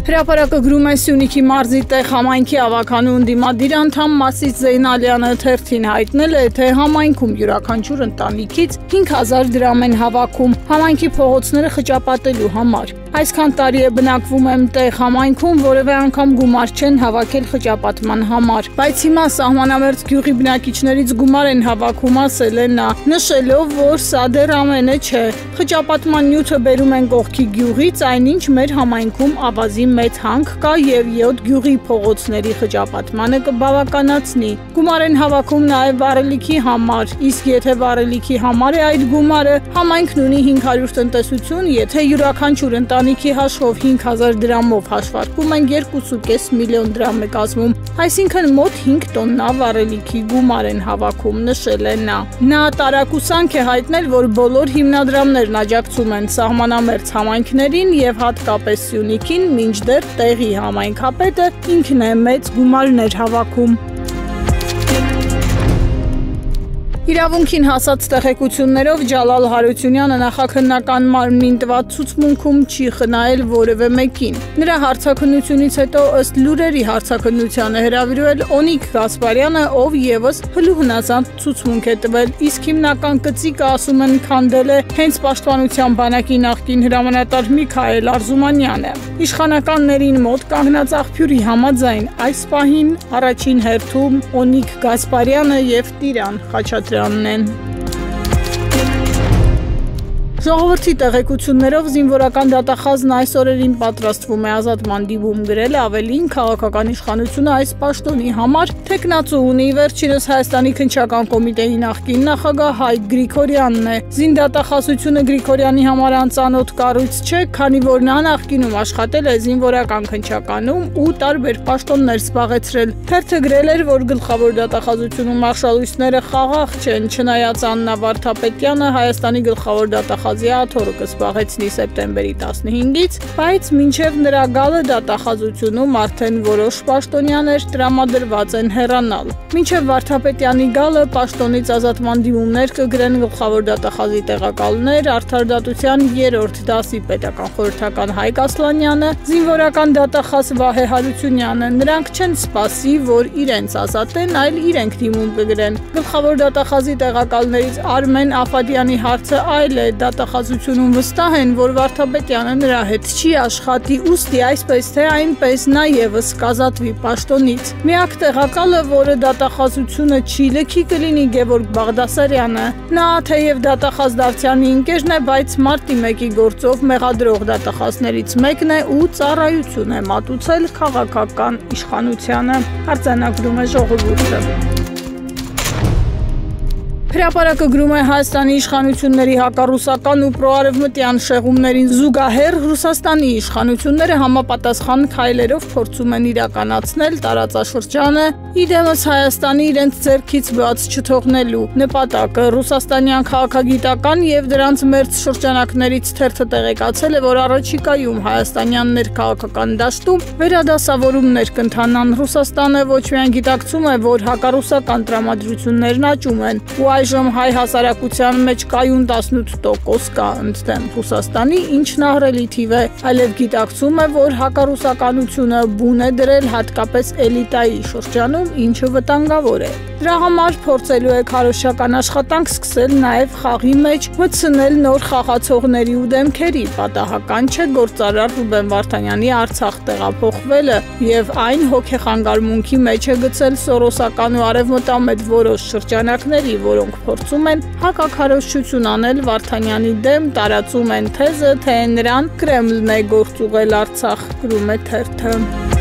Հրապարակը գրում է Սյունիքի մարզի տեղ համայնքի ավականու ընդդիմադիր անդամ Մասից Զեյնալյանը. Թերթին հայտնել է, թե համայնքում յուրաքանչյուր ընտանիքից 5000 դրամ են հավաքում համայնքի փողոցները խճապատելու համար։ Այսքան տարի է բնակվում եմ տեղ համայնքում, որևէ անգամ գումար չեն հավաքել խճապատման համար, բայց հիմա սահմանամերձ գյուղի բնակիչներից գումար են հավաքում, ասել է նա, նշելով, որ սա դեռ ամենը չէ։ Խճապատման նյութը բերում են կողքի գյուղից, այնինչ մեր համայնքում ավազի մեծ հանք կա եւ 7 գյուղի փողոցների խճապատմանը կբավականացնի։ Գումար են հավաքում նաեւ վարելիքի համար, իսկ եթե վարելիքի համար է այդ գումարը, համայնքն ունի 500 տնտեսություն, եթե յուրաքանչյուր ընտանիքի հաշվով 5000 դրամով հաշվարկում են 2.5 միլիոն դրամ է կազմում, այսինքն մոտ 5 տոննա վարելիքի գումար են հավաքում, նշել է նա։ Նա տարակուսանք է հայտնել, որ բոլոր հիմնադրամներն աջակցում են սահմանամերձ համայնքներին եւ հատկապես Սյունիքին, մինչ մինչդեռ տեղի համայնքապետը ինքն է մեծ գումարներ հավաքում։ Իրավունքին հասած տեղեկություններով Ջալալ Հարությունյանը նախաքննական մարմնին տված ցուցմունքում չի խնայել որևէ մեկին։ Նրա հարցակնությունից հետո ըստ լուրերի հարցակնությանը հրավիրվել Օնիկ Գասպարյանը, ով եւս հլուհնացանց ցուցմունք է տվել, իսկ հիմնական կծիկը ասում են քանդել է հենց Պաշտպանության բանակի նախկին հրամանատար Միքայել Արզումանյանը։ Իշխանականներին մոտ կանգնած աղբյուրի համաձայն այս պահին առաջին հերթում Օնիկ Գասպարյանը եւ Տիրան Խաչատրյան patronen. Ժողովրդի տեղեկություններով զինվորական դատախազն այս օրերին պատրաստվում է ազատման դիվում գրել ավելին քաղաքական իշխանությունը այս պաշտոնի համար տեխնացու ունի վերջինս Հայաստանի քնչական կոմիտեի նախկին նախագահ Հայկ Գրիգորյանն է։ Զինդատախազությունը Գրիգորյանի համար անծանոթ կառույց չէ, քանի որ նա նախկինում աշխատել է զինվորական քնչականում ու տարբեր պաշտոններ զբաղեցրել։ Թերթը գրել էր, որ գլխավոր դատախազությունում մարշալույսները խաղաղ չեն, չնայած Աննա Վարդապետյանը Հայաստանի գլխավոր դատախազ դատախազի աթորը կսպաղեցնի սեպտեմբերի 15-ից, բայց մինչև նրա գալը դատախազությունում արդեն որոշ պաշտոնյաներ տրամադրված են հեռանալ։ Մինչև Վարդապետյանի գալը պաշտոնից ազատման դիմումներ կգրեն գլխավոր դատախազի տեղակալներ արդարդատության 3-րդ դասի պետական խորհրդական Հայկ Ասլանյանը, զինվորական դատախազ Վահե Հարությունյանը։ Նրանք չեն սպասի, որ իրենց ազատեն, այլ իրենք դիմում կգրեն։ Գլխավոր դատախազի տեղակալներից Արմեն Աֆադյանի հարցը այլ է, դատ դատախազությունում վստահ են, որ Վարդապետյանը նրա հետ չի աշխատի, ուստի այսպես թե այնպես նա եւս կազատվի պաշտոնից։ Միակ տեղակալը, որը դատախազությունը չի լքի կլինի Գևորգ Բաղդասարյանը։ Նա թեև դատախազ Դավթյանի ընկերն է, բայց մարտի 1-ի գործով մեղադրող դատախազներից մեկն է ու ծառայություն է մատուցել քաղաքական իշխանությանը։ Արձանագրում է ժողովուրդը։ Հրապարակը գրում է Հայաստանի իշխանությունների հակառուսական ու պրոարևմտյան շեղումներին. Զուգահեռ Ռուսաստանի իշխանությունները համապատասխան քայլերով փորձում են իրականացնել տարածաշրջանը իդեմս Հայաստանի իրենց ձեռքից բաց չթողնելու նպատակը ռուսաստանյան քաղաքագիտական եւ դրանց մերձ շրջանակներից թերթը տեղեկացել է, որ առաջիկայում հայաստանյան ներքաղաքական դաշտում վերադասավորումներ կընթանան Ռուսաստանը ոչ միայն գիտակցում է, որ հակառուսական տրամադրություններն աճում են ու այժմ հայ հասարակության մեջ կայուն 18% կա ընդդեմ Ռուսաստանի, ինչն ահռելի թիվ է, այլև գիտակցում է, որ հակառուսականությունը բուն է դրել հատկապես էլիտայի շրջանում, ինչը վտանգավոր է։ Դրա համար փորձելու է քարոշչական աշխատանք սկսել նաև խաղի մեջ մտցնել նոր խաղացողների ու դեմքերի։ Պատահական չէ գործարար Ռուբեն Վարդանյանի Արցախ տեղափոխվելը եւ այն հոգեխանգարմունքի մեջ է գցել սորոսական ու արևմտամետ որոշ շրջանակների, որոնք փորձում են հակակարոշչություն անել Վարդանյանի դեմ, տարածում են թեզը, թե նրան Կրեմլն է գործուղել Արցախ, գրում է թերթը։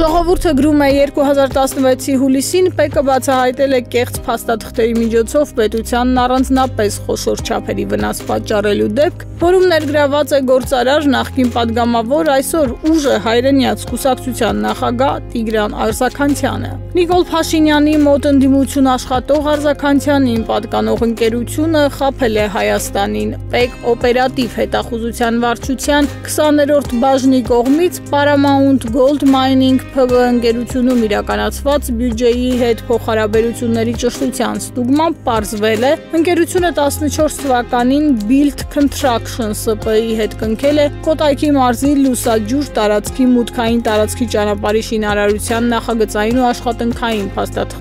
Ժողովուրդը գրում է 2016-ի հուլիսին ՊԿ բացահայտել է կեղծ փաստաթղթերի միջոցով պետությանն առանձնապես խոշոր չափերի վնաս պատճառելու դեպք, որում ներգրաված է գործարար նախկին падգամավոր այսօր ուժը հայրենիաց կուսակցության նախագահ Տիգրան Արզականցյանը։ Նիկոլ Փաշինյանի մոտ ընդդիմություն աշխատող Արզականցյանին պատկանող ընկերությունը խაფել է Հայաստանին ՊԿ օպերատիվ հետախուզության վարչության 20-րդ բաժնի կողմից Paramount Gold Mining ՀՓՎ ընկերությունում իրականացված բյուջեի հետ փոխհարաբերությունների ճշտության ստուգմամբ պարզվել է, ընկերությունը 14 թվականին Build Construction ՍՊ-ի հետ կնքել է Կոտայքի մարզի Լուսաջուր տարածքի մուտքային տարածքի ճանապարհի շինարարության նախագծային ու աշխատանքային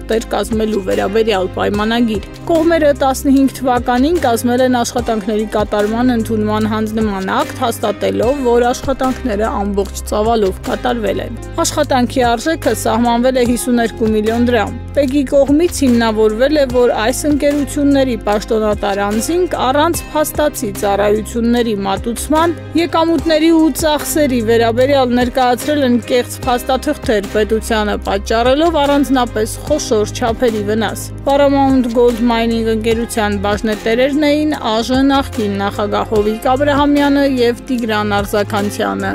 փաստաթղթեր կազմելու վերաբերյալ պայմանագիր։ Կողմերը 15 թվականին կազմել են աշխատանքների կատարման ընդունման հանձնման ակտ, հաստատելով, որ աշխատանքները ամբողջ ծավալով կատարվել են։ Աշխատանքի արժեքը սահմանվել է 52 միլիոն դրամ։ Պեգի կողմից հիմնավորվել է, որ այս ընկերությունների պաշտոնատար անձինք առանց փաստացի ծառայությունների մատուցման եկամուտների ու ծախսերի վերաբերյալ ներկայացրել են կեղծ փաստաթղթեր պետությանը պատճառելով առանձնապես խոշոր չափերի վնաս։ Paramount Gold Mining ընկերության բաժնետերերն էին ԱԺ նախկին նախագահ Հովիկ Աբրահամյանը եւ Տիգրան Արզականցյանը։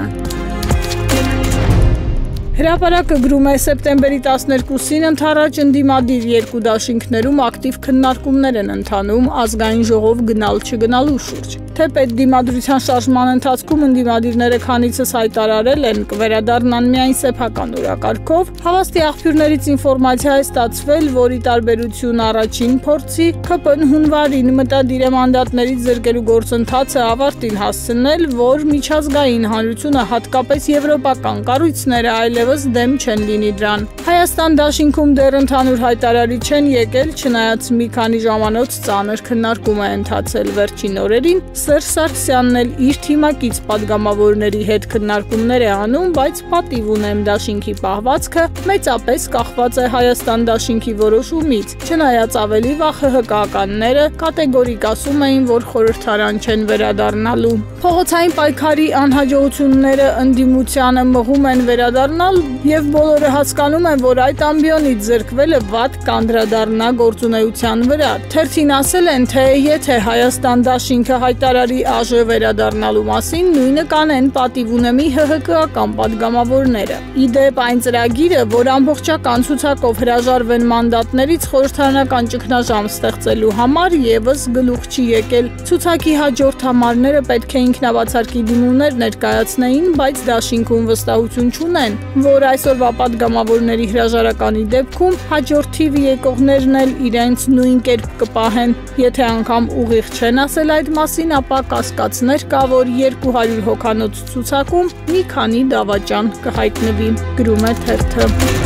Հրապարակը գրում է սեպտեմբերի 12-ին ընթരാճ ընդդիմադիր երկու դաշինքներում ակտիվ քննարկումներ են ընթանում ազգային ժողով գնալ չգնալու շուրջ։ Թեպետ դիմադրության շարժման ընթացքում ընդդիմադիրները քանիցս հայտարարել են կվերադառնան միայն սեփական օրակարգով, հավաստի աղբյուրներից ինֆորմացիա է ստացվել, որի տարբերություն առաջին փորձի ԿՊ-ն հունվարին մտադիր է մանդատներից զրկելու գործընթացը ավարտին հասցնել, որ միջազգային հանրությունը հատկապես եվրոպական կառույցները այլևս դեմ չեն լինի դրան։ Հայաստան դաշինքում դեռ ընդհանուր հայտարարի չեն եկել, չնայած մի քանի ժամանոց ծանր քննարկում է ընթացել վերջին օրերին, Սերժ Սարգսյանն էլ իր թիմակից падգամավորների հետ քննարկումներ է անում, բայց պատիվ ունեմ Դաշինքի պահվածքը մեծապես կախված է Հայաստան Դաշինքի որոշումից։ Չնայած ավելի վաղ ՀՀԿ-ականները կատեգորիկ ասում էին, որ խորհրդարան չեն վերադառնալու։ Փողոցային պայքարի անհաջողությունները ընդդիմությանը մղում են վերադառնալ եւ բոլորը հասկանում են, որ այդ ամբիոնից զրկվելը վատ կանդրադառնա գործունեության վրա։ Թերթին ասել են, թե եթե Հայաստան Դաշինքը հայտարարի նախարարի ԱԺ վերադառնալու մասին նույնը կանեն պատիվ ունեմի ՀՀԿ-ական падգամավորները։ Իդեպ այն ծրագիրը, որ ամբողջական ցուցակով հրաժարվեն մանդատներից խորհրդարանական ճգնաժամ ստեղծելու համար եւս գլուխ չի եկել։ Ցուցակի հաջորդ համարները պետք է ինքնավացարկի դիմումներ ներկայացնեին, բայց դաշինքում վստահություն չունեն, որ այսօրվա падգամավորների հրաժարականի դեպքում հաջորդ թիվի եկողներն էլ իրենց նույն կերպ կպահեն։ Եթե անգամ ուղիղ չեն ասել այդ մասին, ապա կասկածներ կա, որ 200 հոկանոց ցուցակում մի քանի դավաճան կհայտնվի, գրում է թերթը։